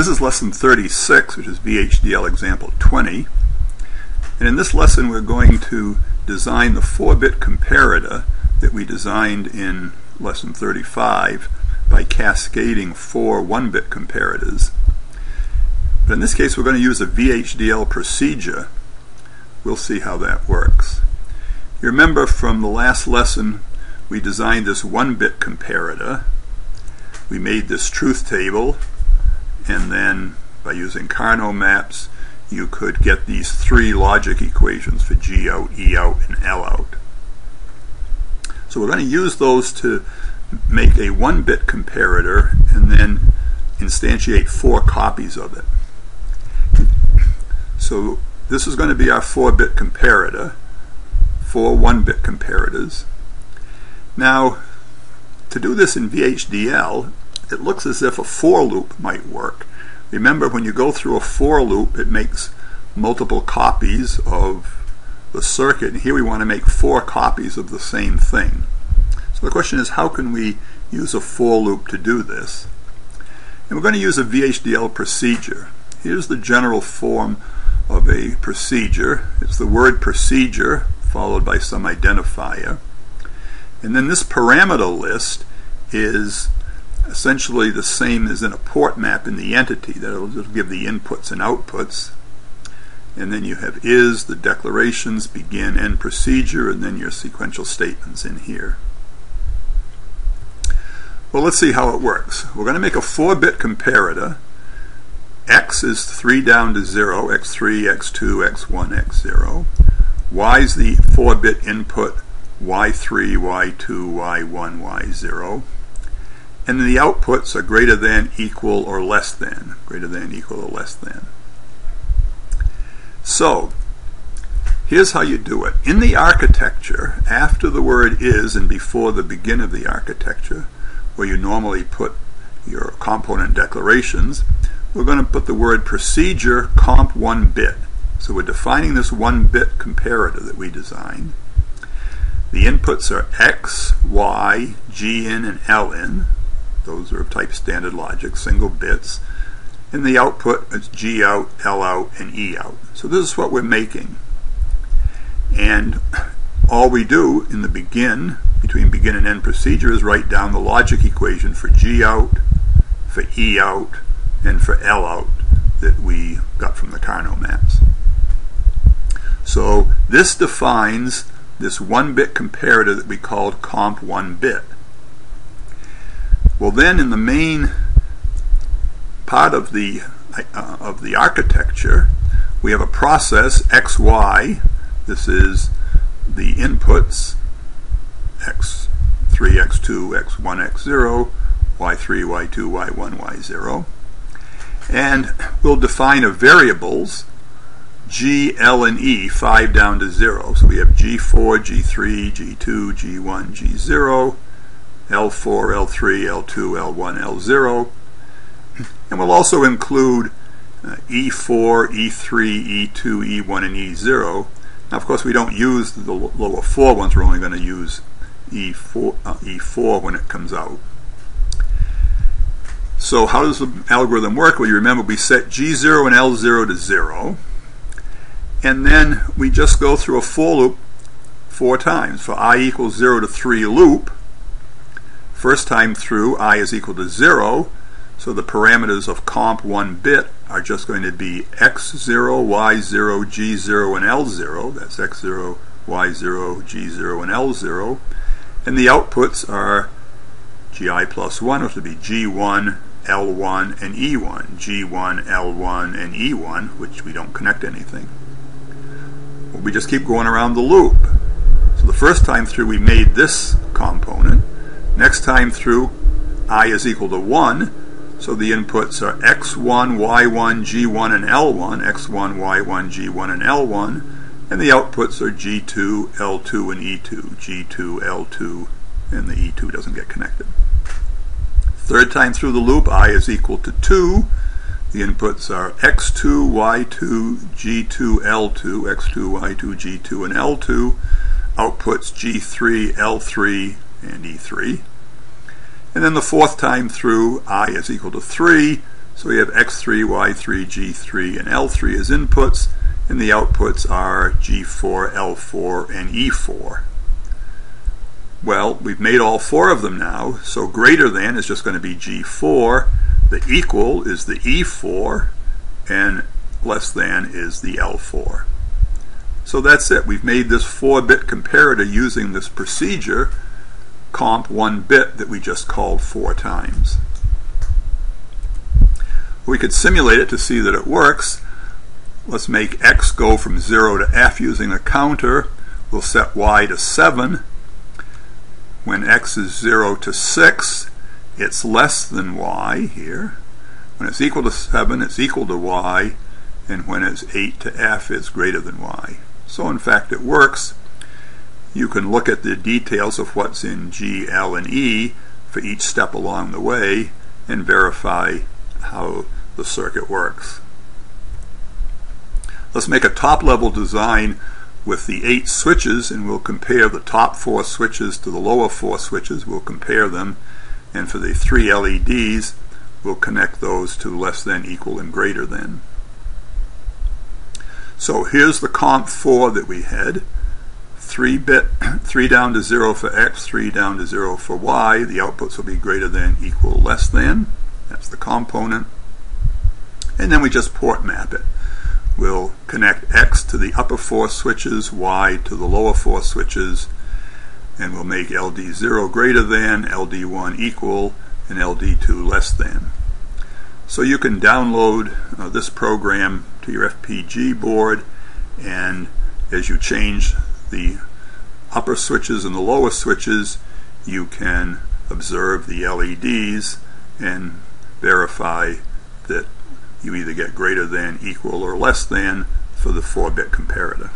This is lesson 36, which is VHDL example 20. And in this lesson, we're going to design the 4-bit comparator that we designed in lesson 35 by cascading four 1-bit comparators. But in this case, we're going to use a VHDL procedure. We'll see how that works. You remember from the last lesson, we designed this 1-bit comparator. We made this truth table and then by using Karnaugh maps you could get these three logic equations for G out, E out, and L out. So we're going to use those to make a one-bit comparator and then instantiate four copies of it. So this is going to be our four-bit comparator, four one-bit comparators. Now, to do this in VHDL, it looks as if a for loop might work. Remember, when you go through a for loop, it makes multiple copies of the circuit. And here we want to make four copies of the same thing. So the question is, how can we use a for loop to do this? And we're going to use a VHDL procedure. Here's the general form of a procedure. It's the word procedure followed by some identifier. And then this parameter list is essentially the same as in a port map in the entity that will just give the inputs and outputs and then you have is, the declarations, begin, end procedure, and then your sequential statements in here. Well, let's see how it works. We're going to make a 4-bit comparator. X is 3 down to 0, X3, X2, X1, X0. Y is the 4-bit input, Y3, Y2, Y1, Y0 and the outputs are greater than, equal, or less than. Greater than, equal, or less than. So, here's how you do it. In the architecture, after the word is and before the begin of the architecture, where you normally put your component declarations, we're going to put the word procedure comp 1 bit. So we're defining this 1 bit comparator that we designed. The inputs are x, y, g in, and l in. Those are of type standard logic, single bits. And the output is G out, L out, and E out. So this is what we're making. And all we do in the begin, between begin and end procedure, is write down the logic equation for G out, for E out, and for L out that we got from the Karnaugh maps. So this defines this one-bit comparator that we called comp one bit. Well, then in the main part of the uh, of the architecture, we have a process XY. This is the inputs X3, X2, X1, X0, Y3, Y2, Y1, Y0. And we'll define a variables G, L, and E, 5 down to 0. So we have G4, G3, G2, G1, G0, L4, L3, L2, L1, L0. And we'll also include uh, E4, E3, E2, E1, and E0. Now, of course, we don't use the lower four ones. We're only going to use E4, uh, E4 when it comes out. So how does the algorithm work? Well, you remember we set G0 and L0 to 0. And then we just go through a for loop four times. For i equals 0 to 3 loop, First time through, i is equal to 0, so the parameters of comp 1 bit are just going to be x0, y0, g0, and l0. That's x0, y0, g0, and l0. And the outputs are gi plus 1, which would be g1, L1, and E1. G1, L1, and E1, which we don't connect anything. We just keep going around the loop. So the first time through we made this component. Next time through, i is equal to 1, so the inputs are x1, y1, g1, and l1, x1, y1, g1, and l1, and the outputs are g2, l2, and e2, g2, l2, and the e2 doesn't get connected. Third time through the loop, i is equal to 2. The inputs are x2, y2, g2, l2, x2, y2, g2, and l2. Outputs g3, l3, and E3. And then the fourth time through, I is equal to 3, So we have X3, Y3, G3, and L3 as inputs, and the outputs are G4, L4, and E4. Well, we've made all four of them now, so greater than is just going to be G4, the equal is the E4, and less than is the L4. So that's it. We've made this 4-bit comparator using this procedure, comp 1 bit, that we just called four times. We could simulate it to see that it works. Let's make x go from 0 to f using a counter. We'll set y to 7 when x is 0 to 6, it's less than y here. When it's equal to 7, it's equal to y. And when it's 8 to f, it's greater than y. So in fact, it works. You can look at the details of what's in G, L, and E for each step along the way and verify how the circuit works. Let's make a top-level design with the eight switches and we'll compare the top four switches to the lower four switches. We'll compare them and for the three LEDs we'll connect those to less than, equal, and greater than. So here's the comp 4 that we had. 3 bit 3 down to 0 for x, 3 down to 0 for y. The outputs will be greater than, equal, less than. That's the component. And then we just port map it we'll connect X to the upper four switches, Y to the lower four switches, and we'll make LD0 greater than, LD1 equal, and LD2 less than. So you can download uh, this program to your FPGA board, and as you change the upper switches and the lower switches, you can observe the LEDs and verify that you either get greater than, equal, or less than for the 4-bit comparator.